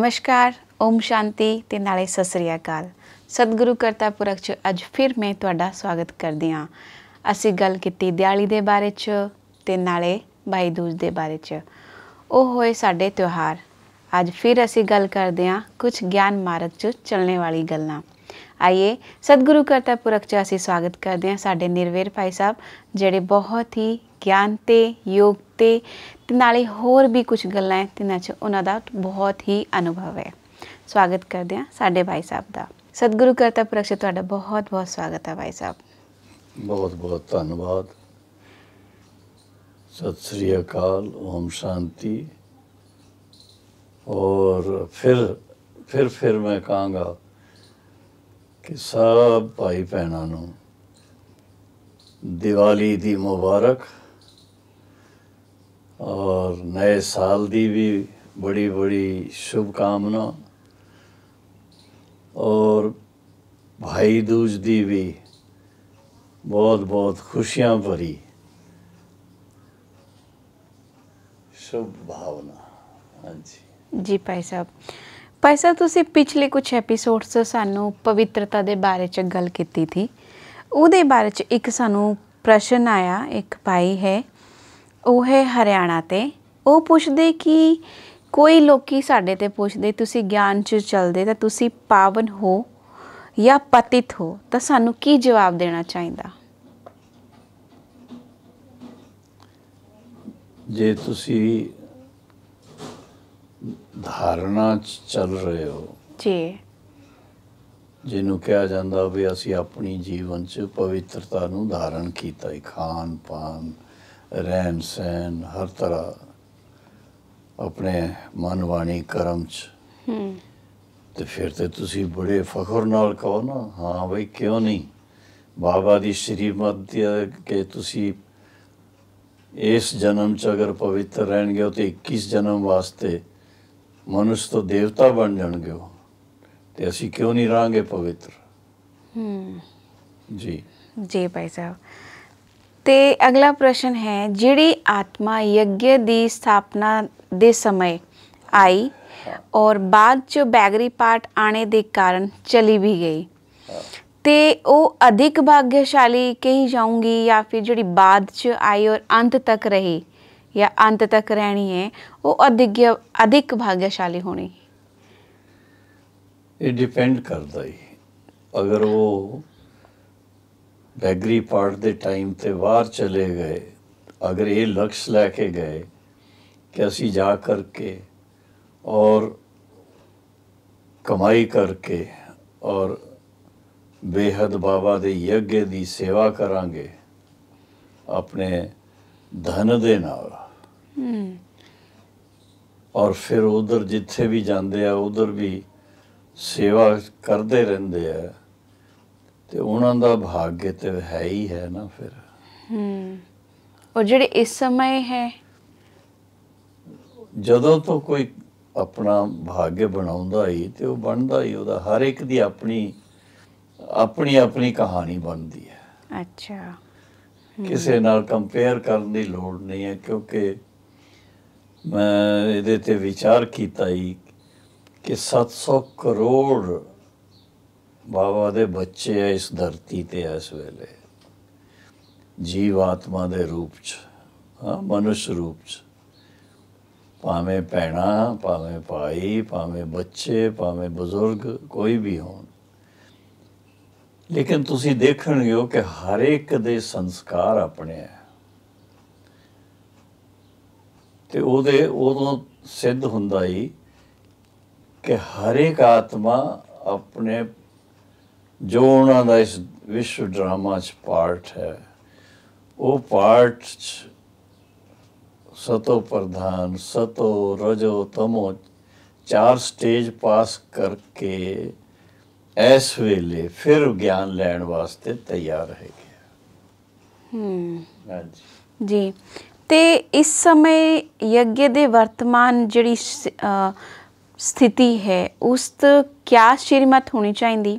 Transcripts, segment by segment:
ਨਮਸਕਾਰ, ਓਮ ਸ਼ਾਂਤੀ ਤੇ ਨਾਲੇ ਸਤਿ ਸ੍ਰੀ ਅਕਾਲ। ਸਤਿਗੁਰੂ ਕਰਤਾ ਪੁਰਖ ਚ ਅੱਜ ਫਿਰ ਮੈਂ ਤੁਹਾਡਾ ਸਵਾਗਤ ਕਰਦੀ ਹਾਂ। ਅਸੀਂ ਗੱਲ ਕੀਤੀ ਦਿਵਾਲੀ ਦੇ ਬਾਰੇ ਚ ਤੇ ਨਾਲੇ ਭਾਈ ਦੂਜ ਦੇ ਬਾਰੇ ਚ। ਉਹ ਹੋਏ ਸਾਡੇ ਤਿਉਹਾਰ। ਅੱਜ ਫਿਰ ਅਸੀਂ ਗੱਲ ਕਰਦੇ ਹਾਂ ਕੁਝ ਗਿਆਨ ਮਾਰਗ ਚ ਚੱਲਣੇ ਵਾਲੀ ਗੱਲਾਂ। ਆਈਏ, ਸਤਿਗੁਰੂ ਕਰਤਾ ਪੁਰਖ ਚ ਅਸੀਂ ਸਵਾਗਤ ਕਰਦੇ ਹਾਂ ਸਾਡੇ ਨਿਰਵੇਰ ਭਾਈ ਸਾਹਿਬ, ਜਿਹੜੇ ਬਹੁਤ ਹੀ ਗਿਆਨ ਤੇ, ਯੋਗ ਤੇ ਤੇ ਨਾਲੇ ਹੋਰ ਵੀ ਕੁਝ ਗੱਲਾਂ ਹੈ, ਤਿੰਨਾਂ 'ਚ ਉਹਨਾਂ ਦਾ ਬਹੁਤ ਹੀ ਅਨੁਭਵ ਹੈ। ਸਵਾਗਤ ਕਰਦੇ ਹਾਂ ਸਾਡੇ ਭਾਈ ਸਾਹਿਬ ਦਾ। ਸਤਿਗੁਰੂ ਕਰਤਾ ਪ੍ਰਕਸ਼ ਤੁਹਾਡਾ ਬਹੁਤ ਬਹੁਤ ਸਵਾਗਤ ਹੈ ਭਾਈ ਸਾਹਿਬ। ਬਹੁਤ ਬਹੁਤ ਧੰਨਵਾਦ। ਸਤਿ ਸ੍ਰੀ ਅਕਾਲ, ਓਮ ਸ਼ਾਂਤੀ। ਔਰ ਫਿਰ ਫਿਰ ਫਿਰ ਮੈਂ ਕਹਾਂਗਾ ਕਿ ਸਭ ਭਾਈ ਭੈਣਾਂ ਨੂੰ ਦੀਵਾਲੀ ਦੀ ਮੁਬਾਰਕ। ਔਰ ਨਏ ਸਾਲ ਦੀ ਵੀ ਬੜੀ ਬੜੀ ਸ਼ੁਭ ਕਾਮਨਾ ਔਰ ਭਾਈ ਦੂਜ ਦੀ ਵੀ ਬਹੁਤ ਬਹੁਤ ਖੁਸ਼ੀਆਂ ਭਰੀ ਸ਼ੁਭ ਭਾਵਨਾ। ਹਾਂਜੀ। ਜੀ ਭਾਈ ਸਾਹਿਬ ਭਾਈ ਸਾਹਿਬ, ਤੁਸੀਂ ਪਿਛਲੇ ਕੁਝ ਐਪੀਸੋਡਸ ਸਾਨੂੰ ਪਵਿੱਤਰਤਾ ਦੇ ਬਾਰੇ ਚ ਗੱਲ ਕੀਤੀ ਥੀ। ਉਹਦੇ ਬਾਰੇ ਚ ਇੱਕ ਸਾਨੂੰ ਪ੍ਰਸ਼ਨ ਆਇਆ, ਇੱਕ ਭਾਈ ਹੈ ਉਹ ਹੈ ਹਰਿਆਣਾ ਤੇ। ਉਹ ਪੁੱਛਦੇ ਕਿ ਕੋਈ ਲੋਕੀ ਸਾਡੇ ਤੇ ਪੁੱਛਦੇ ਤੁਸੀਂ ਗਿਆਨ ਚ ਚੱਲਦੇ ਤਾਂ ਤੁਸੀਂ ਪਾਵਨ ਹੋ ਜਾਂ ਪਤਿਤ ਹੋ ਤਾਂ ਸਾਨੂੰ ਕੀ ਜਵਾਬ ਦੇਣਾ ਚਾਹੀਦਾ? ਜੇ ਤੁਸੀਂ ਧਾਰਨਾ ਚ ਚੱਲ ਰਹੇ ਹੋ ਜੀ। ਜਿਹਨੂੰ ਕਿਹਾ ਜਾਂਦਾ ਵੀ ਅਸੀਂ ਆਪਣੀ ਜੀਵਨ ਚ ਪਵਿੱਤਰਤਾ ਨੂੰ ਧਾਰਨ ਕੀਤਾ ਹੈ ਖਾਨ ਪਾਨ ਰਹਿਣ ਸਹਿਣ ਹਰ ਤਰ੍ਹਾਂ ਆਪਣੇ ਮਨ ਕਰਮ ਚ। ਹੂੰ। ਤੇ ਫਿਰ ਤੇ ਤੁਸੀਂ ਬੜੇ ਫਖਰ ਨਾਲ ਕਹੋ ਨਾ ਹਾਂ ਬਈ ਕਿਉਂ ਨਹੀਂ? ਬਾਬਾ ਦੀ ਸ਼੍ਰੀਮਤ ਕਿ ਤੁਸੀਂ ਇਸ ਜਨਮ ਚ ਅਗਰ ਪਵਿੱਤਰ ਰਹਿਣਗੇ ਤੇ 21 ਜਨਮ ਵਾਸਤੇ ਮਨੁੱਖ ਤੋਂ ਦੇਵਤਾ ਬਣ ਜਾਣਗੇ ਉਹ। ਤੇ ਅਸੀਂ ਕਿਉਂ ਨਹੀਂ ਰਾਂਗੇ ਪਵਿੱਤਰ? ਹੂੰ। ਜੀ। ਜੀ ਭਾਈ ਸਾਹਿਬ। ਤੇ ਅਗਲਾ ਪ੍ਰਸ਼ਨ ਹੈ, ਜਿਹੜੀ ਆਤਮਾ ਯੱਗ ਦੀ ਸਥਾਪਨਾ ਦੇ ਸਮੇਂ ਆਈ ਔਰ ਬਾਅਦ ਚ ਬੈਗਰੀ ਪਾਰਟ ਆਣੇ ਦੇ ਕਾਰਨ ਚਲੀ ਵੀ ਗਈ। ਤੇ ਉਹ ਅਧਿਕ ਭਾਗਿਆਸ਼ਾਲੀ ਕਹੀ ਜਾਊਂਗੀ ਜਾਂ ਫਿਰ ਜਿਹੜੀ ਬਾਅਦ ਚ ਆਈ ਔਰ ਅੰਤ ਤੱਕ ਰਹੀ ਜਾਂ ਅੰਤ ਤੱਕ ਰਹਿਣੀ ਹੈ, ਉਹ ਅਧਿਕ ਅਧਿਕ ਭਾਗਿਆਸ਼ਾਲੀ ਹੋਣੀ। ਇਹ ਡਿਪੈਂਡ ਕਰਦਾ ਹੈ। ਅਗਰ ਉਹ ਬੈਗਰੀ ਪਾਰਟ ਦੇ ਟਾਈਮ ਤੇ ਬਾਹਰ ਚਲੇ ਗਏ। ਅਗਰ ਇਹ ਲਕਸ਼ ਲੈ ਕੇ ਗਏ ਕਿ ਅਸੀਂ ਜਾ ਕਰਕੇ ਔਰ ਕਮਾਈ ਕਰਕੇ ਔਰ ਬੇਹਦ ਬਾਬਾ ਦੇ ਯੱਗ ਦੀ ਸੇਵਾ ਕਰਾਂਗੇ ਆਪਣੇ ਧਨ ਦੇ ਨਾਲ। ਹੂੰ। ਔਰ ਫਿਰ ਉਧਰ ਜਿੱਥੇ ਵੀ ਜਾਂਦੇ ਆ ਉਧਰ ਵੀ ਸੇਵਾ ਕਰਦੇ ਰਹਿੰਦੇ ਆ। ਤੇ ਉਹਨਾਂ ਦਾ ਭਾਗਯ ਤੇ ਹੈ ਹੀ ਹੈ ਨਾ ਫਿਰ। ਹੂੰ। ਔਰ ਜਿਹੜੇ ਇਸ ਸਮੇਂ ਹੈ? ਜਦੋਂ ਤੋਂ ਕੋਈ ਆਪਣਾ ਭਾਗਯ ਬਣਾਉਂਦਾ ਹੀ ਤੇ ਉਹ ਬਣਦਾ ਹੀ ਉਹਦਾ ਹਰ ਇੱਕ ਦੀ ਆਪਣੀ ਆਪਣੀ ਆਪਣੀ ਕਹਾਣੀ ਬਣਦੀ ਹੈ। ਅੱਛਾ। ਕਿਸੇ ਨਾਲ ਕੰਪੇਅਰ ਕਰਨ ਦੀ ਲੋੜ ਨਹੀਂ ਹੈ ਕਿਉਂਕਿ ਮੈਂ ਇਹਦੇ ਤੇ ਵਿਚਾਰ ਕੀਤਾ ਹੀ ਕਿ 700 ਕਰੋੜ ਬਾਬਾ ਦੇ ਬੱਚੇ ਐ ਇਸ ਧਰਤੀ ਤੇ ਇਸ ਵੇਲੇ। ਜੀਵ ਆਤਮਾ ਦੇ ਰੂਪ ਚ, ਹਾਂ ਮਨੁਸ਼ ਰੂਪ ਚ। ਭਾਵੇਂ ਭੈਣਾਂ, ਭਾਵੇਂ ਭਾਈ, ਭਾਵੇਂ ਬੱਚੇ, ਭਾਵੇਂ ਬਜ਼ੁਰਗ, ਕੋਈ ਵੀ ਹੋਣ। ਲੇਕਿਨ ਤੁਸੀਂ ਦੇਖਣਗੇ ਹੋ ਕਿ ਹਰ ਇੱਕ ਦੇ ਸੰਸਕਾਰ ਆਪਣੇ ਹੈ ਤੇ ਉਹਦੇ, ਉਦੋਂ ਸਿੱਧ ਹੁੰਦਾ ਹੀ ਕਿ ਹਰ ਇੱਕ ਆਤਮਾ ਆਪਣੇ ਜੋ ਉਹਨਾਂ ਦਾ ਇਸ ਵਿਸ਼ਵ ਡਰਾਮਾ ਚ ਪਾਰਟ ਹੈ ਉਹ ਪਾਰਟ ਸਤੋ ਪ੍ਰਧਾਨ ਸਤੋ ਰਜੋ ਤਮੋ ਚਾਰ ਸਟੇਜ ਪਾਸ ਕਰਕੇ ਇਸ ਵੇਲੇ ਫਿਰ ਗਿਆਨ ਲੈਣ ਵਾਸਤੇ ਤਿਆਰ ਹੈਗੇ ਹੂੰ। ਹਾਂਜੀ। ਜੀ। ਤੇ ਇਸ ਸਮੇਂ ਯੱਗ ਦੇ ਵਰਤਮਾਨ ਜਿਹੜੀ ਸਥਿਤੀ ਹੈ ਉਸ ਤੋਂ ਕਿਆ ਸ਼੍ਰੀਮਤ ਹੋਣੀ ਚਾਹੀਦੀ?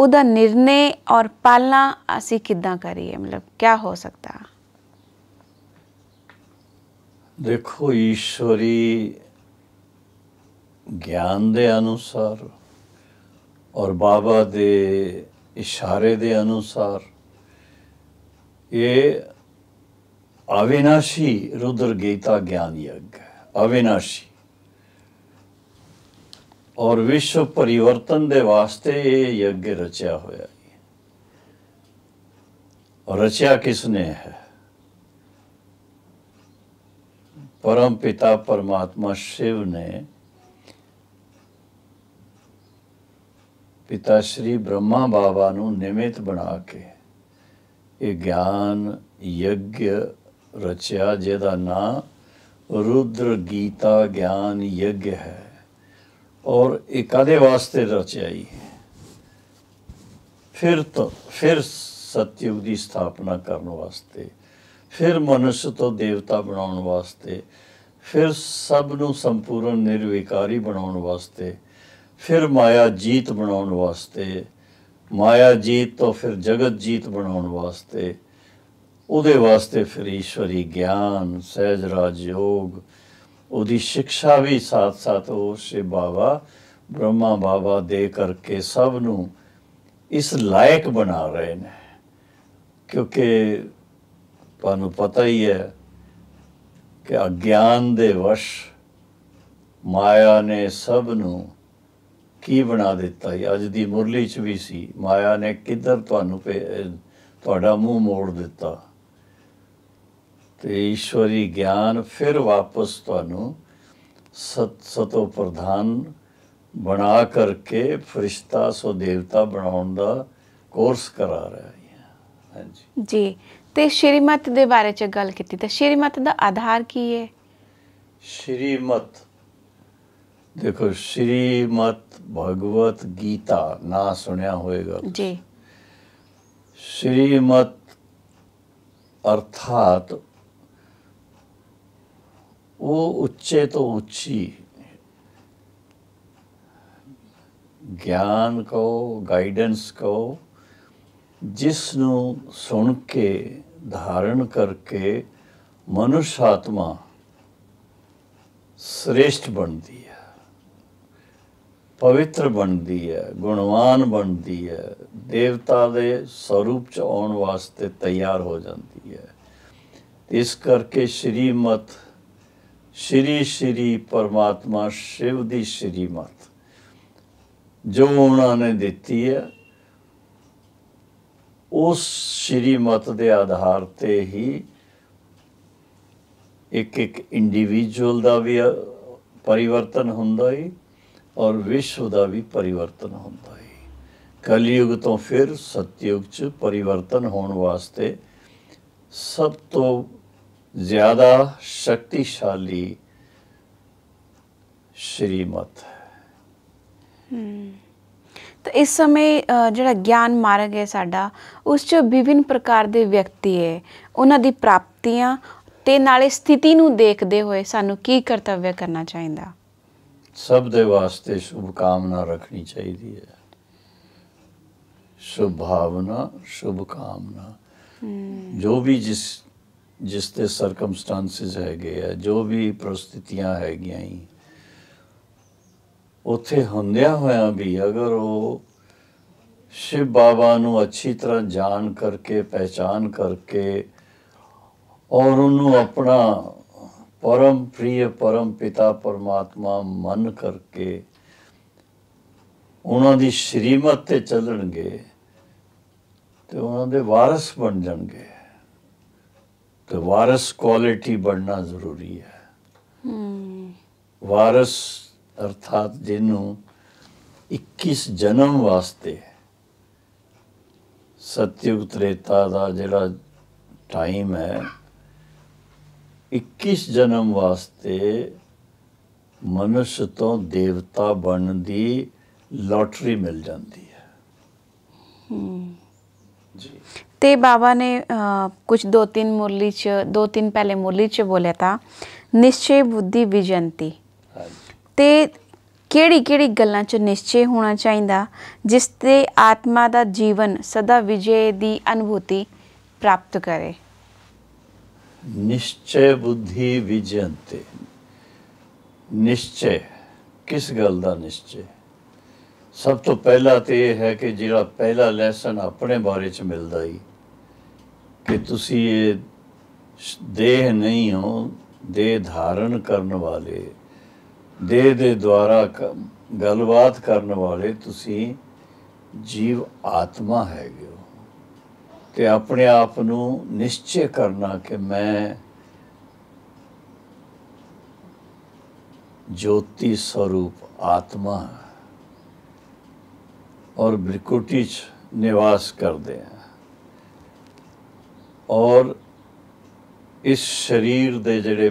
ਉਹਦਾ ਨਿਰਣੇ ਔਰ ਪਾਲਣਾ ਅਸੀਂ ਕਿੱਦਾਂ ਕਰੀਏ? ਮਤਲਬ ਕਿਆ ਹੋ ਸਕਦਾ? ਦੇਖੋ, ਈਸ਼ਵਰੀ ਗਿਆਨ ਦੇ ਅਨੁਸਾਰ ਔਰ ਬਾਬਾ ਦੇ ਇਸ਼ਾਰੇ ਦੇ ਅਨੁਸਾਰ ਇਹ ਅਵਿਨਾਸ਼ੀ ਰੁਦਰ ਗੀਤਾ ਗਿਆਨ ਯੱਗ ਹੈ। ਅਵਿਨਾਸ਼ੀ। ਔਰ ਵਿਸ਼ਵ ਪਰਿਵਰਤਨ ਦੇ ਵਾਸਤੇ ਇਹ ਯੱਗ ਰਚਿਆ ਹੋਇਆ ਹੈ ਔਰ ਰਚਿਆ ਕਿਸਨੇ ਹੈ परम पिता परमात्मा शिव ने ਪਿਤਾ ਸ਼੍ਰੀ ਬ੍ਰਹਮਾ ਬਾਬਾ ਨੂੰ ਨਿਮਿਤ ਬਣਾ ਕੇ ਇਹ ਗਿਆਨ ਯੱਗ ਰਚਿਆ ਜਿਹਦਾ ਨਾਂ ਰੁਦਰ ਗੀਤਾ ਗਿਆਨ ਯੱਗ ਹੈ ਔਰ ਇਹ ਕਦੇ ਵਾਸਤੇ ਰਚਿਆਈ। ਫਿਰ ਤੋਂ, ਫਿਰ ਸਤਯੁਗ ਦੀ ਸਥਾਪਨਾ ਕਰਨ ਵਾਸਤੇ, ਫਿਰ ਮਨੁੱਖ ਤੋਂ ਦੇਵਤਾ ਬਣਾਉਣ ਵਾਸਤੇ, ਫਿਰ ਸਭ ਨੂੰ ਸੰਪੂਰਨ ਨਿਰਵਿਕਾਰੀ ਬਣਾਉਣ ਵਾਸਤੇ, ਫਿਰ ਮਾਇਆ ਜੀਤ ਬਣਾਉਣ ਵਾਸਤੇ, ਮਾਇਆ ਜੀਤ ਤੋਂ ਫਿਰ ਜਗਤ ਜੀਤ ਬਣਾਉਣ ਵਾਸਤੇ, ਉਹਦੇ ਵਾਸਤੇ ਫਿਰ ਈਸ਼ਵਰੀ ਗਿਆਨ, ਸਹਿਜ ਰਾਜ ਯੋਗ ਉਹਦੀ ਸਿੱਖਿਆ ਵੀ ਸਾਥ ਸਾਥ ਉਹ ਸੇ ਬਾਬਾ ਬ੍ਰਹਮਾ ਬਾਬਾ ਦੇ ਕਰਕੇ ਸਭ ਨੂੰ ਇਸ ਲਾਇਕ ਬਣਾ ਰਹੇ ਨੇ। ਕਿਉਂਕਿ ਤੁਹਾਨੂੰ ਪਤਾ ਹੀ ਹੈ ਕਿ ਅਗਿਆਨ ਦੇ ਵਸ਼ ਮਾਇਆ ਨੇ ਸਭ ਨੂੰ ਕੀ ਬਣਾ ਦਿੱਤਾ ਹੈ ਅੱਜ ਦੀ ਮੁਰਲੀ ਚ ਵੀ ਸੀ। ਮਾਇਆ ਨੇ ਕਿੱਧਰ ਤੁਹਾਨੂੰ ਭੇ- ਤੁਹਾਡਾ ਮੂੰਹ ਮੋੜ ਦਿੱਤਾ? ਤੇ ਈਸ਼ਵਰੀ ਗਿਆਨ ਫਿਰ ਵਾਪਸ ਤੁਹਾਨੂੰ ਸਤ ਸਤੋ ਪ੍ਰਧਾਨ ਬਣਾ ਕਰਕੇ ਫਰਿਸ਼ਤਾ ਸੋ ਦੇਵਤਾ ਬਣਾਉਣ ਦਾ ਕੋਰਸ ਕਰਾ ਰਹੀ ਹੈ। ਹਾਂਜੀ। ਜੀ ਤੇ ਸ਼੍ਰੀਮਤ ਦੇ ਬਾਰੇ ਚ ਗੱਲ ਕੀਤੀ ਤਾਂ ਸ਼੍ਰੀਮਤ ਦਾ ਆਧਾਰ ਕੀ ਹੈ? ਸ਼੍ਰੀਮਤ ਦੇਖੋ ਸ਼੍ਰੀਮਤ ਭਗਵਤ ਗੀਤਾ ਨਾ ਸੁਣਿਆ ਹੋਏਗਾ ਜੀ। ਸ਼੍ਰੀਮਤ ਅਰਥਾਤ ਉਹ ਉੱਚੇ ਤੋਂ ਉੱਚੀ। ਗਿਆਨ ਕੋ ਗਾਈਡੈਂਸ ਕੋ ਜਿਸ ਨੂੰ ਸੁਣ ਕੇ, ਧਾਰਨ ਕਰਕੇ ਮਨੁਸ਼ ਆਤਮਾ ਸ੍ਰੇਸ਼ਟ ਬਣਦੀ ਹੈ, ਪਵਿੱਤਰ ਬਣਦੀ ਹੈ, ਗੁਣਵਾਨ ਬਣਦੀ ਹੈ, ਦੇਵਤਾ ਦੇ ਸਰੂਪ ਚ ਆਉਣ ਵਾਸਤੇ ਤਿਆਰ ਹੋ ਜਾਂਦੀ ਹੈ। ਇਸ ਕਰਕੇ ਸ਼੍ਰੀਮਤ ਸ਼੍ਰੀ ਸ਼੍ਰੀ ਪਰਮਾਤਮਾ ਸ਼ਿਵ ਦੀ ਸ਼੍ਰੀਮਤ। ਜੋ ਉਹਨਾਂ ਨੇ ਦਿੱਤੀ ਹੈ, ਉਸ ਸ਼੍ਰੀਮਤ ਦੇ ਆਧਾਰ ਤੇ ਹੀ ਇੱਕ ਇੱਕ ਇੰਡੀਵਿਜੂਅਲ ਦਾ ਵੀ ਪਰਿਵਰਤਨ ਹੁੰਦਾ ਹੈ ਔਰ ਵਿਸ਼ਵ ਦਾ ਵੀ ਪਰਿਵਰਤਨ ਹੁੰਦਾ ਹੈ ਕਲਯੁਗ ਤੋਂ ਫਿਰ ਸਤਯੁਗ ਚ ਪਰਿਵਰਤਨ ਹੋਣ ਵਾਸਤੇ ਸਭ ਤੋਂ ਜ਼ਿਆਦਾ ਸ਼ਕਤੀਸ਼ਾਲੀ ਸ਼੍ਰੀਮਤ ਹੈ। ਤਾਂ ਇਸ ਸਮੇਂ ਜਿਹੜਾ ਗਿਆਨ ਮਾਰਗ ਹੈ ਸਾਡਾ ਉਸ ਚ ਵਿਭਿੰਨ ਪ੍ਰਕਾਰ ਦੇ ਵਿਅਕਤੀ ਹੈ। ਉਹਨਾਂ ਦੀ ਪ੍ਰਾਪਤੀਆਂ ਤੇ ਨਾਲੇ ਸਥਿਤੀ ਨੂੰ ਦੇਖਦੇ ਹੋਏ ਸਾਨੂੰ ਕੀ ਕਰਤੱਵ ਕਰਨਾ ਚਾਹੀਦਾ? ਸਭ ਦੇ ਵਾਸਤੇ ਸ਼ੁਭ ਕਾਮਨਾ ਰੱਖਣੀ ਚਾਹੀਦੀ ਹੈ। ਸ਼ੁਭ ਭਾਵਨਾ ਸ਼ੁਭ ਕਾਮਨਾ। ਜੋ ਵੀ ਜਿਸ ਜਿਸ ਤੇ ਸਰਕਮਸਟੈਂਸਸ ਹੈਗੇ ਆ, ਜੋ ਵੀ ਪ੍ਰਸਥਿਤੀਆਂ ਹੈਗੀਆਂ ਹੀ ਉੱਥੇ ਹੁੰਦਿਆਂ ਹੋਇਆਂ ਵੀ ਅਗਰ ਉਹ ਸ਼ਿਵ ਬਾਬਾ ਨੂੰ ਅੱਛੀ ਤਰ੍ਹਾਂ ਜਾਣ ਕਰਕੇ ਪਹਿਚਾਨ ਕਰਕੇ ਔਰ ਉਹਨੂੰ ਆਪਣਾ ਪਰਮ ਪ੍ਰਿਯ ਪਰਮ ਪਿਤਾ ਪਰਮਾਤਮਾ ਮੰਨ ਕਰਕੇ ਉਹਨਾਂ ਦੀ ਸ਼੍ਰੀਮਤ ਤੇ ਚੱਲਣਗੇ ਤੇ ਉਹਨਾਂ ਦੇ ਵਾਰਿਸ ਬਣ ਜਾਣਗੇ। ਤੇ ਵਾਰਿਸ ਕੁਆਲਿਟੀ ਬਣਨਾ ਜ਼ਰੂਰੀ ਹੈ ਹਮ ਵਾਰਿਸ ਅਰਥਾਤ ਜਿਹਨੂੰ 21 ਜਨਮ ਵਾਸਤੇ ਸਤਯੁਗ ਤ੍ਰੇਤਾ ਦਾ ਜਿਹੜਾ ਟਾਈਮ ਹੈ 21 ਜਨਮ ਵਾਸਤੇ ਮਨੁੱਖ ਤੋਂ ਦੇਵਤਾ ਬਣਨ ਦੀ ਲੋਟਰੀ ਮਿਲ ਜਾਂਦੀ ਹੈ ਜੀ ਤੇ ਬਾਬਾ ਨੇ ਕੁਝ ਦੋ ਤਿੰਨ ਮੁਰਲੀ ਚ ਦੋ ਤਿੰਨ ਪਹਿਲੇ ਮੁਰਲੀ ਚ ਬੋਲਿਆ ਤਾਂ ਨਿਸ਼ਚੈ ਬੁੱਧੀ ਵਿਜੰਤੀ ਤੇ ਕਿਹੜੀ ਕਿਹੜੀ ਗੱਲਾਂ 'ਚ ਨਿਸ਼ਚੈ ਹੋਣਾ ਚਾਹੀਦਾ ਜਿਸ ਤੇ ਆਤਮਾ ਦਾ ਜੀਵਨ ਸਦਾ ਵਿਜੇ ਦੀ ਅਨੁਭੂਤੀ ਪ੍ਰਾਪਤ ਕਰੇ? ਨਿਸ਼ਚੈ ਬੁੱਧੀ ਵਿਜਯੰਤੇ। ਨਿਸ਼ਚੈ ਕਿਸ ਗੱਲ ਦਾ ਨਿਸ਼ਚੈ? ਸਭ ਤੋਂ ਪਹਿਲਾ ਤੇ ਇਹ ਹੈ ਕਿ ਜਿਹੜਾ ਪਹਿਲਾ ਲੈਸਨ ਆਪਣੇ ਬਾਰੇ ਚ ਮਿਲਦਾ ਹੀ ਕਿ ਤੁਸੀਂ ਇਹ ਦੇਹ ਨਹੀਂ ਹੋ, ਦੇਹ ਧਾਰਨ ਕਰਨ ਵਾਲੇ, ਦੇਹ ਦੇ ਦੁਆਰਾ ਗੱਲਬਾਤ ਕਰਨ ਵਾਲੇ ਤੁਸੀਂ ਜੀਵ ਆਤਮਾ ਹੈਗੇ ਹੋ। ਤੇ ਆਪਣੇ ਆਪ ਨੂੰ ਨਿਸ਼ਚੈ ਕਰਨਾ ਕਿ ਮੈਂ ਜੋਤੀ ਸਰੂਪ ਆਤਮਾ ਹਾਂ ਔਰ ਬ੍ਰਿਕੁਟੀ ਚ ਨਿਵਾਸ ਕਰਦੇ ਹਾਂ। ਔਰ ਇਸ ਸਰੀਰ ਦੇ ਜਿਹੜੇ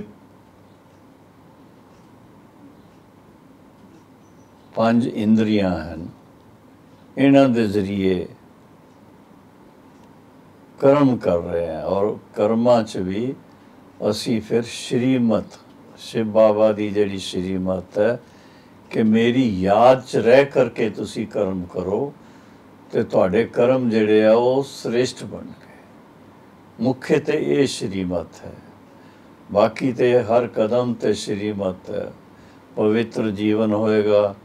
ਪੰਜ ਇੰਦਰੀਆਂ ਹਨ, ਇਹਨਾਂ ਦੇ ਜ਼ਰੀਏ ਕਰਮ ਕਰ ਰਹੇ ਹਾਂ ਔਰ ਕਰਮਾਂ 'ਚ ਵੀ ਅਸੀਂ ਫਿਰ ਸ਼੍ਰੀਮਤ, ਸ਼ਿਵ ਬਾਬਾ ਦੀ ਜਿਹੜੀ ਸ਼੍ਰੀਮਤ ਹੈ ਕਿ ਮੇਰੀ ਯਾਦ 'ਚ ਰਹਿ ਕਰਕੇ ਤੁਸੀਂ ਕਰਮ ਕਰੋ ਤੇ ਤੁਹਾਡੇ ਕਰਮ ਜਿਹੜੇ ਆ ਉਹ ਸ੍ਰੇਸ਼ਟ ਬਣਨਗੇ। ਮੁੱਖ ਤੇ ਇਹ ਸ਼੍ਰੀਮਤ ਹੈ। ਬਾਕੀ ਤੇ ਹਰ ਕਦਮ ਤੇ ਸ਼੍ਰੀਮਤ ਹੈ। ਪਵਿੱਤਰ ਜੀਵਨ ਹੋਏਗਾ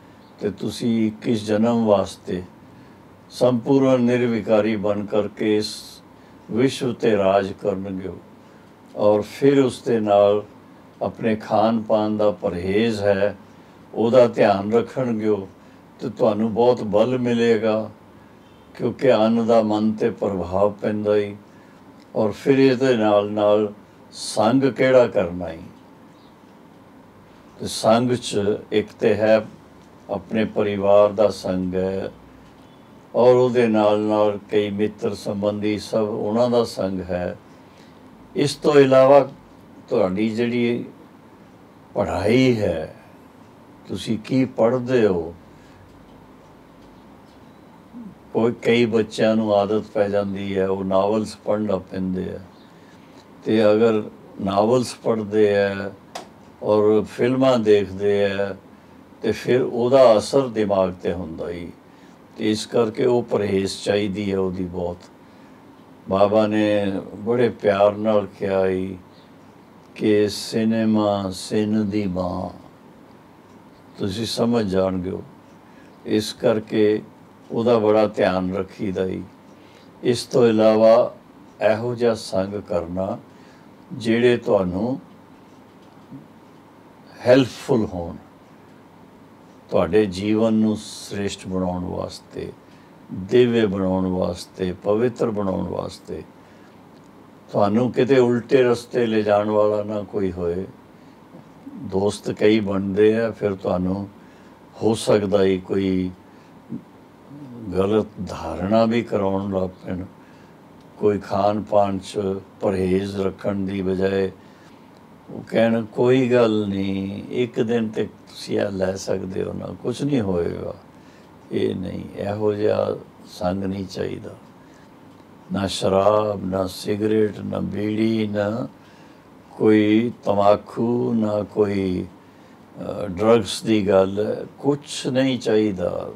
ਤੇ ਤੁਸੀਂ 21 ਜਨਮ ਵਾਸਤੇ ਸੰਪੂਰਨ ਨਿਰਵਿਕਾਰੀ ਬਣ ਕਰਕੇ ਇਸ ਵਿਸ਼ਵ ਤੇ ਰਾਜ ਕਰਨਗੇ ਔਰ ਫਿਰ ਉਸ ਦੇ ਨਾਲ ਆਪਣੇ ਖਾਣ ਪਾਣ ਦਾ ਪਰਹੇਜ਼ ਹੈ, ਉਹਦਾ ਧਿਆਨ ਰੱਖਣਗੇ ਉਹ ਤੇ ਤੁਹਾਨੂੰ ਬਹੁਤ ਬਲ ਮਿਲੇਗਾ, ਕਿਉਂਕਿ ਅੰਨ ਦਾ ਮਨ ਤੇ ਪ੍ਰਭਾਵ ਪੈਂਦਾ ਹੀ ਔਰ ਫਿਰ ਇਹਦੇ ਨਾਲ ਨਾਲ ਸੰਗ ਕਿਹੜਾ ਕਰਨਾ ਹੀ ਤੇ ਸੰਗ ਚ ਇੱਕ ਤੇ ਹੈ ਆਪਣੇ ਪਰਿਵਾਰ ਦਾ ਸੰਗ ਹੈ ਔਰ ਉਹਦੇ ਨਾਲ ਨਾਲ ਕਈ ਮਿੱਤਰ ਸੰਬੰਧੀ ਸਭ ਉਹਨਾਂ ਦਾ ਸੰਗ ਹੈ। ਇਸ ਤੋਂ ਇਲਾਵਾ ਤੁਹਾਡੀ ਜਿਹੜੀ ਪੜ੍ਹਾਈ ਹੈ, ਤੁਸੀਂ ਕੀ ਪੜ੍ਹਦੇ ਹੋ? ਕੋਈ ਕਈ ਬੱਚਿਆਂ ਨੂੰ ਆਦਤ ਪੈ ਜਾਂਦੀ ਹੈ, ਉਹ ਨਾਵਲਸ ਪੜ੍ਹਨਾ ਪੈਂਦੇ ਆ। ਤੇ ਅਗਰ ਨਾਵਲਸ ਪੜ੍ਹਦੇ ਆ ਔਰ ਫਿਲਮਾਂ ਦੇਖਦੇ ਆ, ਤੇ ਫਿਰ ਉਹਦਾ ਅਸਰ ਦਿਮਾਗ ਤੇ ਹੁੰਦਾ ਹੀ ਤੇ ਇਸ ਕਰਕੇ ਉਹ ਪਰਹੇਜ਼ ਚਾਹੀਦੀ ਹੈ ਉਹਦੀ ਬਹੁਤ। ਬਾਬਾ ਨੇ ਬੜੇ ਪਿਆਰ ਨਾਲ ਕਿਹਾ ਹੀ ਕਿ ਸਿਨੇਮਾ ਸਿਨ ਦੀ ਮਾਂ। ਤੁਸੀਂ ਸਮਝ ਜਾਣਗੇ ਇਸ ਕਰਕੇ ਉਹਦਾ ਬੜਾ ਧਿਆਨ ਰੱਖੀਦਾ ਹੀ ਇਸ ਤੋਂ ਇਲਾਵਾ ਇਹੋ ਜਿਹਾ ਸੰਗ ਕਰਨਾ ਜਿਹੜੇ ਤੁਹਾਨੂੰ ਹੈਲਪਫੁਲ ਹੋਣ। ਤੁਹਾਡੇ ਜੀਵਨ ਨੂੰ ਸ੍ਰੇਸ਼ਟ ਬਣਾਉਣ ਵਾਸਤੇ, ਦਿਵਯ ਬਣਾਉਣ ਵਾਸਤੇ, ਪਵਿੱਤਰ ਬਣਾਉਣ ਵਾਸਤੇ। ਤੁਹਾਨੂੰ ਕਿਤੇ ਉਲਟੇ ਰਸਤੇ ਲੈ ਜਾਣ ਵਾਲਾ ਨਾ ਕੋਈ ਹੋਏ। ਦੋਸਤ ਕਈ ਬਣਦੇ ਆ, ਫਿਰ ਤੁਹਾਨੂੰ ਹੋ ਸਕਦਾ ਹੀ ਕੋਈ ਗਲਤ ਧਾਰਨਾ ਵੀ ਕਰਾਉਣ ਲੱਗ ਪੈਣ। ਕੋਈ ਖਾਣ ਪਾਣ ਚ ਪਰਹੇਜ਼ ਰੱਖਣ ਦੀ ਬਜਾਏ ਉਹ ਕਹਿਣ, ਕੋਈ ਗੱਲ ਨਹੀਂ, ਇੱਕ ਦਿਨ ਤੇ ਤੁਸੀਂ ਆ ਲੈ ਸਕਦੇ ਹੋ ਨਾ ਕੁਝ ਨਹੀਂ ਹੋਏਗਾ। ਇਹ ਨਹੀਂ, ਇਹੋ ਜਿਹਾ ਸੰਗ ਨਹੀਂ ਚਾਹੀਦਾ। ਨਾ ਸ਼ਰਾਬ, ਨਾ ਸਿਗਰਟ, ਨਾ ਬੀੜੀ, ਨਾ ਕੋਈ ਤਮਾਕੂ, ਨਾ ਕੋਈ ਡਰੱਗਸ ਦੀ ਗੱਲ ਕੁਝ ਨਹੀਂ ਚਾਹੀਦਾ।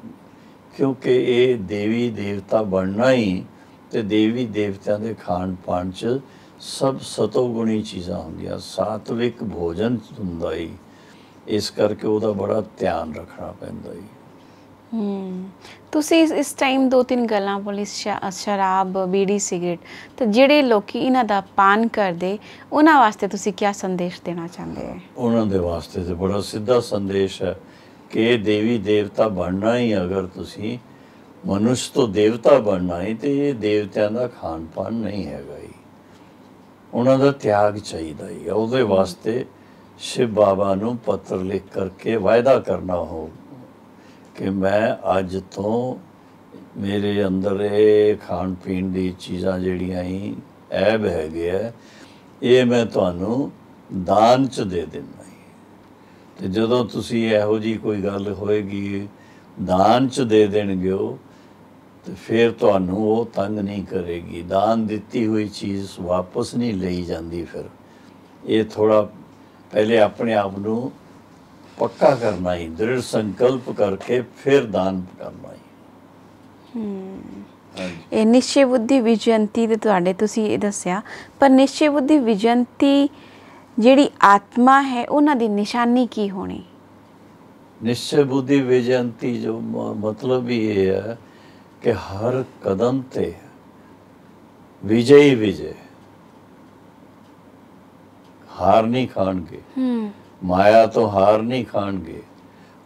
ਕਿਉਂਕਿ ਇਹ ਦੇਵੀ ਦੇਵਤਾ ਬਣਨਾ ਹੀ ਤੇ ਦੇਵੀ ਦੇਵਤਿਆਂ ਦੇ ਖਾਣ ਪਾਣ ਚ ਸਭ ਸਤੋਗੁਣੀ ਚੀਜ਼ਾਂ ਹੁੰਦੀਆਂ ਸਾਤਵਿਕ ਭੋਜਨ ਹੁੰਦਾ ਹੀ। ਇਸ ਕਰਕੇ ਉਹਦਾ ਬੜਾ ਧਿਆਨ ਰੱਖਣਾ ਪੈਂਦਾ ਹੀ। ਹਮ ਤੁਸੀਂ ਇਸ- ਟਾਈਮ ਦੋ ਤਿੰਨ ਗੱਲਾਂ ਬੋਲੀ ਸ਼ਰਾਬ ਬੀੜੀ ਸਿਗਰਟ ਤੇ ਜਿਹੜੇ ਲੋਕੀ ਇਹਨਾਂ ਦਾ ਪਾਨ ਕਰਦੇ ਉਹਨਾਂ ਵਾਸਤੇ ਤੁਸੀਂ ਕੀ ਸੰਦੇਸ਼ ਦੇਣਾ ਚਾਹੁੰਦੇ? ਹੋ ਉਹਨਾਂ ਦੇ ਵਾਸਤੇ ਤੇ ਬੜਾ ਸਿੱਧਾ ਸੰਦੇਸ਼ ਹੈ। ਕਿ ਇਹ ਦੇਵੀ ਦੇਵਤਾ ਬਣਨਾ ਹੀ ਅਗਰ ਤੁਸੀਂ ਮਨੁੱਖ ਤੋਂ ਦੇਵਤਾ ਬਣਨਾ ਹੈ, ਤੇ ਇਹ ਦੇਵਤਿਆਂ ਦਾ ਖਾਣ ਪਾਣ ਨਹੀਂ ਹੈਗਾ ਹੀ ਉਹਨਾਂ ਦਾ ਤਿਆਗ ਚਾਹੀਦਾ ਹੀ ਉਹਦੇ ਵਾਸਤੇ ਸ਼ਿਵ ਬਾਬਾ ਨੂੰ ਪੱਤਰ ਲਿਖ ਕਰਕੇ ਵਾਅਦਾ ਕਰਨਾ ਹੋ ਕਿ ਮੈਂ ਅੱਜ ਤੋਂ ਮੇਰੇ ਅੰਦਰ ਇਹ ਖਾਣ ਪੀਣ ਦੀ ਚੀਜ਼ਾਂ ਜਿਹੜੀਆਂ ਹੀ ਐਬ ਹੈਗੇ ਆ ਇਹ ਮੈਂ ਤੁਹਾਨੂੰ ਦਾਨ ਚ ਦੇ ਦਿੰਦਾ। ਤੇ ਜਦੋਂ ਤੁਸੀਂ ਇਹੋ ਜੀ ਕੋਈ ਗੱਲ ਹੋਏਗੀ ਦਾਨ ਚ ਦੇ ਦੇਣਗੇ ਉਹ ਤੇ ਫਿਰ ਤੁਹਾਨੂੰ ਉਹ ਤੰਗ ਨਹੀਂ ਕਰੇਗੀ। ਦਾਨ ਦਿੱਤੀ ਹੋਈ ਚੀਜ਼ ਵਾਪਸ ਨਹੀਂ ਲਈ ਜਾਂਦੀ ਫਿਰ। ਇਹ ਥੋੜਾ ਪਹਿਲੇ ਆਪਣੇ ਆਪ ਨੂੰ ਪੱਕਾ ਕਰਨਾ ਹੀ ਦ੍ਰਿੜ ਸੰਕਲਪ ਕਰਕੇ ਫਿਰ ਦਾਨ ਕਰਨਾ ਹੀ। ਹਾਂਜੀ। ਇਹ ਨਿਸ਼ਚੈ ਬੁੱਧੀ ਵਿਜਯੰਤੀ ਦੇ ਤੁਹਾਡੇ ਤੁਸੀਂ ਇਹ ਦੱਸਿਆ ਪਰ ਨਿਸ਼ਚੈ ਬੁੱਧੀ ਵਿਜਯੰਤੀ ਜਿਹੜੀ ਆਤਮਾ ਹੈ ਉਹਨਾਂ ਦੀ ਨਿਸ਼ਾਨੀ ਕੀ ਹੋਣੀ? ਨਿਸ਼ਚੈ ਬੁੱਧੀ ਵਿਜਯੰਤੀ ਜੋ ਮਤਲਬ ਇਹ ਹੈ ਕਿ ਹਰ ਕਦਮ ਤੇ ਵਿਜੇ ਵਿਜੇ। ਹਾਰ ਨਹੀਂ ਖਾਣਗੇ। ਹੂੰ। ਮਾਇਆ ਤੋਂ ਹਾਰ ਨਹੀਂ ਖਾਣਗੇ।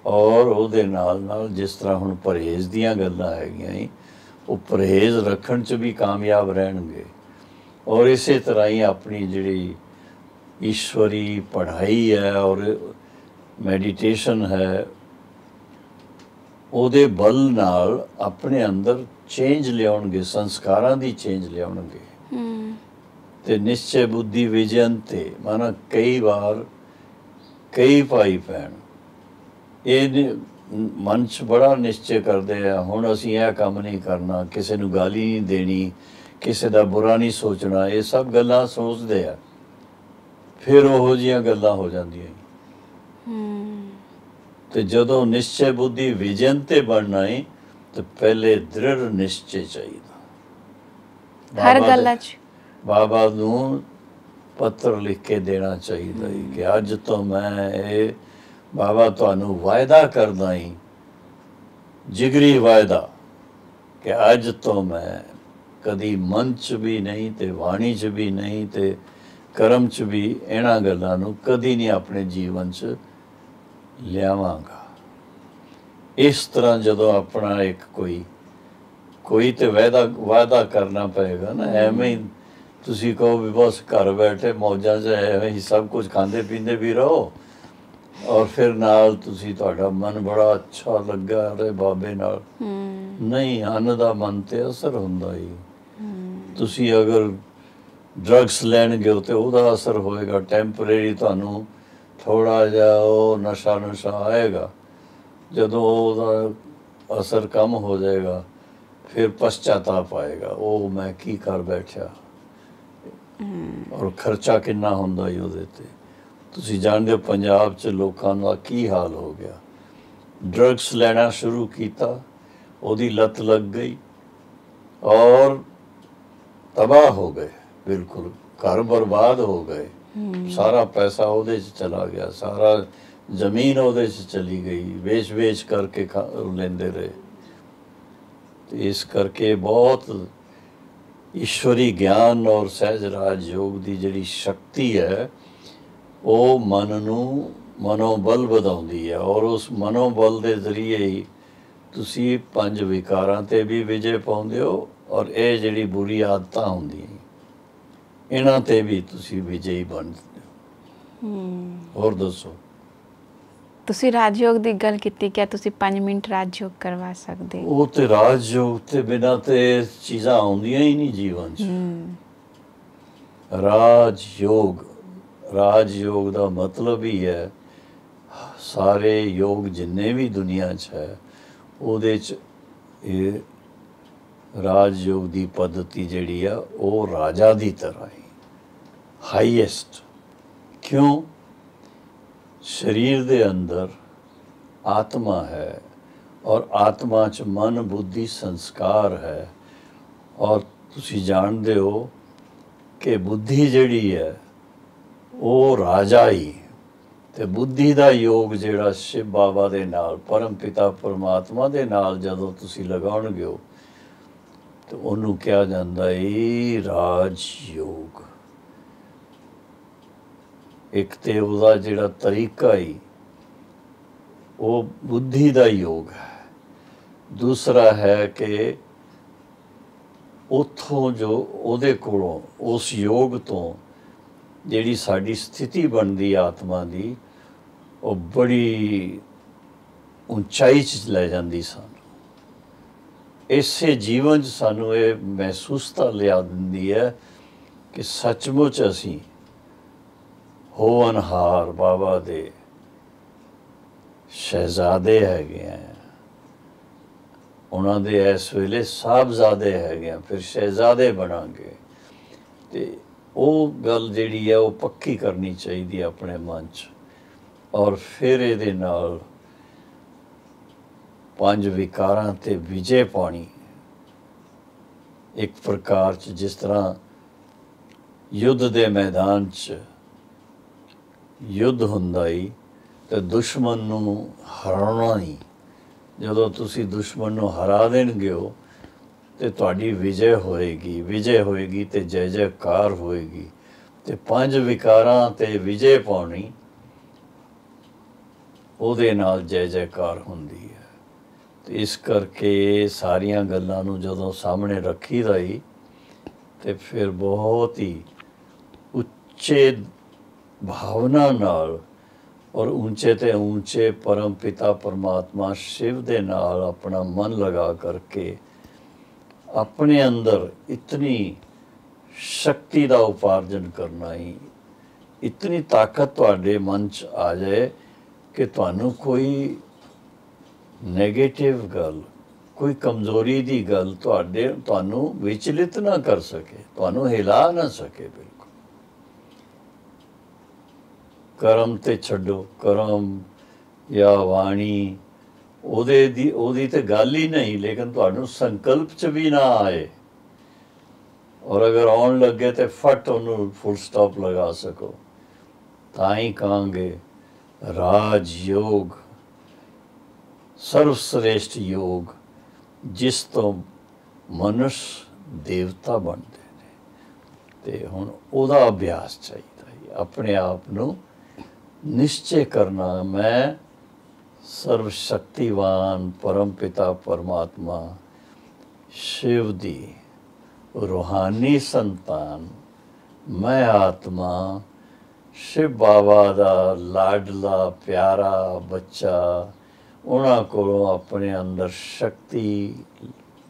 ਔਰ ਉਹਦੇ ਨਾਲ ਨਾਲ ਜਿਸ ਤਰ੍ਹਾਂ ਹੁਣ ਪਰਹੇਜ਼ ਦੀਆਂ ਗੱਲਾਂ ਹੈਗੀਆਂ ਉਹ ਪਰਹੇਜ਼ ਰੱਖਣ 'ਚ ਵੀ ਕਾਮਯਾਬ ਰਹਿਣਗੇ। ਔਰ ਇਸੇ ਤਰ੍ਹਾਂ ਹੀ ਆਪਣੀ ਜਿਹੜੀ ਈਸ਼ਵਰੀ ਪੜ੍ਹਾਈ ਹੈ ਔਰ ਮੈਡੀਟੇਸ਼ਨ ਹੈ ਉਹਦੇ ਬਲ ਨਾਲ ਆਪਣੇ ਅੰਦਰ ਚੇਂਜ ਲਿਆਉਣਗੇ ਸੰਸਕਾਰਾਂ ਦੀ ਚੇਂਜ ਲਿਆਉਣਗੇ ਤੇ ਨਿਸ਼ਚੈ ਬੁੱਧੀ ਵਿਜਨ ਤੇ ਮਾਨਾ ਕਈ ਵਾਰ ਕਈ ਭਾਈ ਭੈਣ ਇਹ ਮਨ ਚ ਬੜਾ ਨਿਸ਼ਚੈ ਕਰਦੇ ਆ ਹੁਣ ਅਸੀਂ ਇਹ ਕੰਮ ਨਹੀਂ ਕਰਨਾ ਕਿਸੇ ਨੂੰ ਗਾਲੀ ਨਹੀਂ ਦੇਣੀ ਕਿਸੇ ਦਾ ਬੁਰਾ ਨਹੀਂ ਸੋਚਣਾ ਇਹ ਸਭ ਗੱਲਾਂ ਸੋਚਦੇ ਆ ਫਿਰ ਉਹੋ ਜੀਆਂ ਗੱਲਾਂ ਹੋ ਜਾਂਦੀਆਂ ਹੂੰ। ਤੇ ਜਦੋਂ ਨਿਸ਼ਚੈ ਬੁੱਧੀ ਵਿਜਨ ਤੇ ਬਣਨਾ ਹੈ ਤੇ ਪਹਿਲੇ ਦ੍ਰਿੜ ਨਿਸ਼ਚੈ ਚਾਹੀਦਾ। ਹਰ ਗੱਲਾਂ 'ਚ। ਬਾਬਾ ਨੂੰ ਪੱਤਰ ਲਿਖ ਕੇ ਦੇਣਾ ਚਾਹੀਦਾ ਹੈ ਕਿ ਅੱਜ ਤੋਂ ਮੈਂ ਇਹ ਬਾਬਾ ਤੁਹਾਨੂੰ ਵਾਅਦਾ ਕਰਦਾ ਹਾਂ ਜਿਗਰੀ ਵਾਅਦਾ ਕਿ ਅੱਜ ਤੋਂ ਮੈਂ ਕਦੀ ਮਨ ਚ ਵੀ ਨਹੀਂ ਤੇ ਬਾਣੀ ਚ ਵੀ ਨਹੀਂ ਤੇ ਕਰਮ ਚ ਵੀ ਇਹਨਾਂ ਗੱਲਾਂ ਨੂੰ ਕਦੀ ਨਹੀਂ ਆਪਣੇ ਜੀਵਨ ਚ ਲਿਆਵਾਂਗਾ। ਇਸ ਤਰ੍ਹਾਂ ਜਦੋਂ ਆਪਣਾ ਇੱਕ ਕੋਈ ਕੋਈ ਤੇ ਵਾਅਦਾ ਵਾਅਦਾ ਕਰਨਾ ਪਏਗਾ ਨਾ ਐਵੇਂ ਹੀ ਤੁਸੀਂ ਕਹੋ ਵੀ ਬਸ ਘਰ ਬੈਠੇ ਮੌਜਾਂ 'ਚ ਐਵੇਂ ਹੀ ਸਭ ਕੁਝ ਖਾਂਦੇ ਪੀਂਦੇ ਵੀ ਰਹੋ। ਔਰ ਫਿਰ ਨਾਲ ਤੁਸੀਂ ਤੁਹਾਡਾ ਮਨ ਬੜਾ ਅੱਛਾ ਲੱਗਾ ਰੇ ਬਾਬੇ ਨਾਲ। ਨਹੀਂ ਅੰਨ ਦਾ ਮਨ ਤੇ ਅਸਰ ਹੁੰਦਾ ਹੀ। ਤੁਸੀਂ ਅਗਰ ਡਰੱਗਸ ਲੈਣਗੇ ਤੇ ਉਹਦਾ ਅਸਰ ਹੋਏਗਾ ਟੈਂਪਰੇਰੀ ਤੁਹਾਨੂੰ ਥੋੜਾ ਜਿਹਾ ਉਹ ਨਸ਼ਾ ਨਸ਼ਾ ਆਏਗਾ। ਜਦੋਂ ਉਹਦਾ ਅਸਰ ਕਮ ਹੋ ਜਾਏਗਾ ਫਿਰ ਪਛਤਾਤਾਪ ਆਏਗਾ ਉਹ ਮੈਂ ਕੀ ਕਰ ਬੈਠਿਆ? ਔਰ ਖਰਚਾ ਕਿੰਨਾ ਹੁੰਦਾ ਹੀ ਉਹਦੇ ਤੇ? ਤੁਸੀਂ ਜਾਣਦੇ ਹੋ ਪੰਜਾਬ 'ਚ ਲੋਕਾਂ ਦਾ ਕੀ ਹਾਲ ਹੋ ਗਿਆ। ਡਰੱਗਸ ਲੈਣਾ ਸ਼ੁਰੂ ਕੀਤਾ ਉਹਦੀ ਲਤ ਲੱਗ ਗਈ ਔਰ ਤਬਾਹ ਹੋ ਗਏ। ਬਿਲਕੁਲ ਘਰ ਬਰਬਾਦ ਹੋ ਗਏ। ਸਾਰਾ ਪੈਸਾ ਉਹਦੇ 'ਚ ਚਲਾ ਗਿਆ ਸਾਰਾ ਜ਼ਮੀਨ ਉਹਦੇ 'ਚ ਚਲੀ ਗਈ ਵੇਚ-ਵੇਚ ਕਰਕੇ ਲੈਂਦੇ ਰਹੇ। ਤੇ ਇਸ ਕਰਕੇ ਬਹੁਤ ਈਸ਼ਵਰੀ ਗਿਆਨ ਔਰ ਸਹਿਜ ਰਾਜ ਯੋਗ ਦੀ ਜਿਹੜੀ ਸ਼ਕਤੀ ਹੈ ਉਹ ਮਨ ਨੂੰ ਮਨੋਬਲ ਵਧਾਉਂਦੀ ਹੈ ਔਰ ਉਸ ਮਨੋਬਲ ਦੇ ਜ਼ਰੀਏ ਹੀ ਤੁਸੀਂ ਪੰਜ ਵਿਕਾਰਾਂ ਤੇ ਵੀ ਵਿਜੇ ਪਾਉਂਦੇ ਹੋ ਔਰ ਇਹ ਜਿਹੜੀ ਬੁਰੀ ਆਦਤਾਂ ਹੁੰਦੀਆਂ। ਇਹਨਾਂ ਤੇ ਵੀ ਤੁਸੀਂ ਵਿਜੇਈ ਬਣਦੇ ਹੋ। ਹੋਰ ਦੱਸੋ? ਤੁਸੀਂ ਰਾਜਯੋਗ ਦੀ ਗੱਲ ਕੀਤੀ ਕਿ ਤੁਸੀਂ 5 ਮਿੰਟ ਰਾਜਯੋਗ ਕਰਵਾ ਸਕਦੇ ਉਹ ਤੇ ਰਾਜ ਯੋਗ ਤੇ ਬਿਨਾਂ ਤੇ ਚੀਜ਼ਾਂ ਆਉਂਦੀਆਂ ਹੀ ਨਹੀਂ ਜੀਵਨ 'ਚ। ਹੂੰ। ਰਾਜ ਯੋਗ ਰਾਜ ਯੋਗ ਦਾ ਮਤਲਬ ਹੀ ਹੈ ਸਾਰੇ ਯੋਗ ਜਿੰਨੇ ਵੀ ਦੁਨੀਆ 'ਚ ਹੈ ਉਹਦੇ 'ਚ ਇਹ ਰਾਜ ਯੋਗ ਦੀ ਪद्धਤੀ ਜਿਹੜੀ ਆ ਉਹ ਰਾਜਾ ਦੀ ਤਰ੍ਹਾਂ ਹੈ। ਹਾਈਐਸਟ। ਕਿਉਂ? ਸਰੀਰ ਦੇ ਅੰਦਰ ਆਤਮਾ ਹੈ ਔਰ ਆਤਮਾ 'ਚ ਮਨ ਬੁੱਧੀ ਸੰਸਕਾਰ ਹੈ। ਔਰ ਤੁਸੀਂ ਜਾਣਦੇ ਹੋ ਕਿ ਬੁੱਧੀ ਜਿਹੜੀ ਹੈ, ਉਹ ਰਾਜਾ ਹੀ। ਤੇ ਬੁੱਧੀ ਦਾ ਯੋਗ ਜਿਹੜਾ ਸ਼ਿਵ ਬਾਬਾ ਦੇ ਨਾਲ, ਪਰਮ ਪਿਤਾ ਪਰਮਾਤਮਾ ਦੇ ਨਾਲ ਜਦੋਂ ਤੁਸੀਂ ਲਗਾਉਣਗੇ ਹੋ ਤੇ ਉਹਨੂੰ ਕਿਹਾ ਜਾਂਦਾ ਏ ਰਾਜ ਯੋਗ ਇੱਕ ਤੇ ਉਹਦਾ ਜਿਹੜਾ ਤਰੀਕਾ ਹੀ ਉਹ ਬੁੱਧੀ ਦਾ ਯੋਗ ਹੈ। ਦੂਸਰਾ ਹੈ ਕਿ ਉਥੋਂ ਜੋ ਉਹਦੇ ਕੋਲੋਂ, ਉਸ ਯੋਗ ਤੋਂ ਜਿਹੜੀ ਸਾਡੀ ਸਥਿਤੀ ਬਣਦੀ ਆਤਮਾ ਦੀ, ਉਹ ਬੜੀ ਉਚਾਈ 'ਚ ਲੈ ਜਾਂਦੀ ਸਾਨੂੰ। ਇਸੇ ਜੀਵਨ 'ਚ ਸਾਨੂੰ ਇਹ ਮਹਿਸੂਸਤਾ ਲਿਆ ਦਿੰਦੀ ਹੈ ਕਿ ਸੱਚਮੁੱਚ ਅਸੀਂ ਹੋ ਹੋਵਨਹਾਰ ਬਾਬਾ ਦੇ। ਸ਼ਹਿਜ਼ਾਦੇ ਹੈਗੇ ਆ। ਉਹਨਾਂ ਦੇ ਇਸ ਵੇਲੇ ਸਾਹਿਬਜ਼ਾਦੇ ਹੈਗੇ ਆ। ਫਿਰ ਸ਼ਹਿਜ਼ਾਦੇ ਬਣਾਂਗੇ। ਤੇ ਉਹ ਗੱਲ ਜਿਹੜੀ ਹੈ ਉਹ ਪੱਕੀ ਕਰਨੀ ਚਾਹੀਦੀ ਹੈ ਆਪਣੇ ਮਨ 'ਚ। ਔਰ ਫਿਰ ਇਹਦੇ ਨਾਲ ਪੰਜ ਵਿਕਾਰਾਂ ਤੇ ਵਿਜੇ ਪਾਣੀ। ਇੱਕ ਪ੍ਰਕਾਰ ਚ ਜਿਸ ਤਰ੍ਹਾਂ ਯੁੱਧ ਦੇ ਮੈਦਾਨ 'ਚ ਯੁੱਧ ਹੁੰਦਾ ਈ, ਤੇ ਦੁਸ਼ਮਣ ਨੂੰ ਹਰਾਉਣਾ ਹੀ ਜਦੋਂ ਤੁਸੀਂ ਦੁਸ਼ਮਣ ਨੂੰ ਹਰਾ ਦੇਣਗੇ ਹੋ ਤੇ ਤੁਹਾਡੀ ਵਿਜੇ ਹੋਏਗੀ ਵਿਜੇ ਹੋਏਗੀ ਤੇ ਜੈ ਜੈਕਾਰ ਹੋਏਗੀ। ਤੇ ਪੰਜ ਵਿਕਾਰਾਂ ਤੇ ਵਿਜੇ ਪਾਉਣੀ, ਉਹਦੇ ਨਾਲ ਜੈ ਜੈਕਾਰ ਹੁੰਦੀ ਹੈ। ਤੇ ਇਸ ਕਰਕੇ ਸਾਰੀਆਂ ਗੱਲਾਂ ਨੂੰ ਜਦੋਂ ਸਾਹਮਣੇ ਰੱਖੀਦਾ ਹੀ ਤੇ ਫਿਰ ਬਹੁਤ ਹੀ ਉੱਚੇ ਭਾਵਨਾ ਨਾਲ ਔਰ ਉੱਚੇ ਤੇ ਉੱਚੇ ਪਰਮ ਪਿਤਾ ਪਰਮਾਤਮਾ ਸ਼ਿਵ ਦੇ ਨਾਲ ਆਪਣਾ ਮਨ ਲਗਾ ਕਰਕੇ ਆਪਣੇ ਅੰਦਰ ਇਤਨੀ ਸ਼ਕਤੀ ਦਾ ਉਪਾਰਜਨ ਕਰਨਾ ਹੀ, ਇਤਨੀ ਤਾਕਤ ਤੁਹਾਡੇ ਮਨ ਚ ਆ ਜਾਏ ਕਿ ਤੁਹਾਨੂੰ ਕੋਈ 네ਗੇਟਿਵ ਗੱਲ, ਕੋਈ ਕਮਜ਼ੋਰੀ ਦੀ ਗੱਲ ਤੁਹਾਡੇ, ਤੁਹਾਨੂੰ ਵਿਚਲਿਤ ਨਾ ਕਰ ਸਕੇ, ਤੁਹਾਨੂੰ ਹਿਲਾ ਨਾ ਸਕੇ ਬਿਲਕੁਲ। ਕਰਮ ਤੇ ਛੱਡੋ, ਕਰਮ ਜਾਂ ਵਾਣੀ ਉਹਦੇ ਦੀ, ਉਹਦੀ ਤੇ ਗੱਲ ਹੀ ਨਹੀਂ, ਲੇਕਿਨ ਤੁਹਾਨੂੰ ਸੰਕਲਪ ਚ ਵੀ ਨਾ ਆਏ। ਔਰ ਅਗਰ ਆਉਣ ਲੱਗੇ ਤੇ ਫਟ ਉਹਨੂੰ ਫੁੱਲ ਸਟਾਪ ਲਗਾ ਸਕੋ। ਤਾਂ ਹੀ ਕਹਾਂਗੇ, ਰਾਜ ਯੋਗ ਸਰਵ ਸ੍ਰੇਸ਼ਟ ਯੋਗ, ਜਿਸ ਤੋਂ ਮਨੁਸ਼ ਦੇਵਤਾ ਬਣਦੇ ਨੇ। ਤੇ ਹੁਣ ਉਹਦਾ ਅਭਿਆਸ ਚਾਹੀਦਾ ਹੈ, ਆਪਣੇ ਆਪ ਨੂੰ ਨਿਸ਼ਚੈ ਕਰਨਾ ਮੈਂ ਸਰਵ ਸ਼ਕਤੀਵਾਨ ਪਰਮ ਪਿਤਾ ਪਰਮਾਤਮਾ ਸ਼ਿਵ ਦੀ ਰੂਹਾਨੀ ਸੰਤਾਨ, ਮੈਂ ਆਤਮਾ ਸ਼ਿਵ ਬਾਬਾ ਦਾ ਲਾਡਲਾ ਪਿਆਰਾ ਬੱਚਾ, ਉਹਨਾਂ ਕੋਲੋਂ ਆਪਣੇ ਅੰਦਰ ਸ਼ਕਤੀ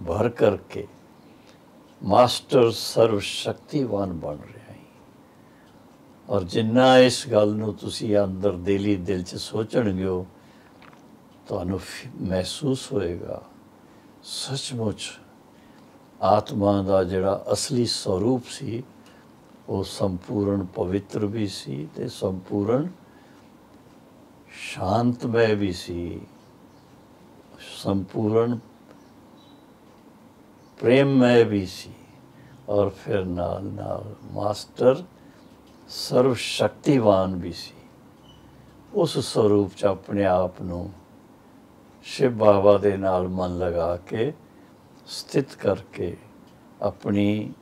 ਭਰ ਕਰਕੇ ਮਾਸਟਰ ਸਰਵ ਸ਼ਕਤੀਵਾਨ ਬਣ ਰਿਹਾ ਔਰ ਜਿੰਨਾ ਇਸ ਗੱਲ ਨੂੰ ਤੁਸੀਂ ਅੰਦਰ ਦਿਲੀ ਦਿਲ ਚ ਸੋਚਣਗੇ ਹੋ ਤੁਹਾਨੂੰ ਮਹਿਸੂਸ ਹੋਏਗਾ। ਸੱਚਮੁੱਚ, ਆਤਮਾ ਦਾ ਜਿਹੜਾ ਅਸਲੀ ਸਰੂਪ ਸੀ, ਉਹ ਸੰਪੂਰਨ ਪਵਿੱਤਰ ਵੀ ਸੀ ਤੇ ਸੰਪੂਰਨ ਸ਼ਾਂਤਮਈ ਵੀ ਸੀ। ਸੰਪੂਰਨ ਪ੍ਰੇਮਮय ਵੀ ਸੀ। ਔਰ ਫਿਰ ਨਾਲ ਨਾਲ ਮਾਸਟਰ ਸਰਵ ਸ਼ਕਤੀਵਾਨ ਵੀ ਸੀ। ਉਸ ਸਰੂਪ ਚ ਆਪਣੇ ਆਪ ਨੂੰ ਸ਼ਿਵ ਬਾਬਾ ਦੇ ਨਾਲ ਮਨ ਲਗਾ ਕੇ ਸਥਿਤ ਕਰਕੇ ਆਪਣੀ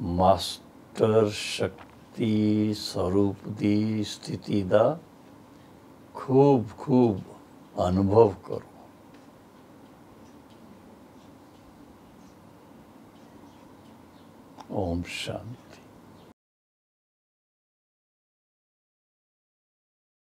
ਮਾਸਟਰ ਸ਼ਕਤੀ ਸਰੂਪ ਦੀ ਸਥਿਤੀ ਦਾ ਖੂਬ ਖੂਬ ਅਨੁਭਵ ਕਰੋ। ਓਮ ਸ਼ਾਂਤੀ।